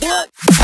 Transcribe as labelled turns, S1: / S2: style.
S1: What?